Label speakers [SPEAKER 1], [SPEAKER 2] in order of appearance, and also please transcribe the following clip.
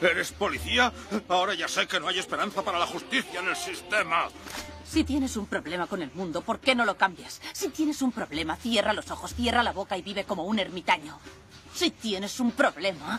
[SPEAKER 1] ¿Eres policía? Ahora ya sé que no hay esperanza para la justicia en el sistema.
[SPEAKER 2] Si tienes un problema con el mundo, ¿por qué no lo cambias? Si tienes un problema, cierra los ojos, cierra la boca y vive como un ermitaño. Si tienes un problema,